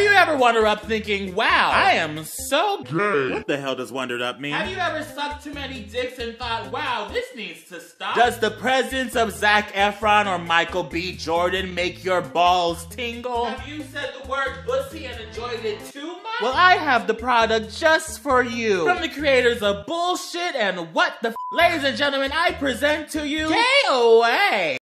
Have you ever wandered up thinking, wow, I am so gay? What the hell does wandered up mean? Have you ever sucked too many dicks and thought, wow, this needs to stop? Does the presence of Zac Efron or Michael B. Jordan make your balls tingle? Have you said the word pussy and enjoyed it too much? Well, I have the product just for you. From the creators of Bullshit and What the F Ladies and gentlemen, I present to you KOA.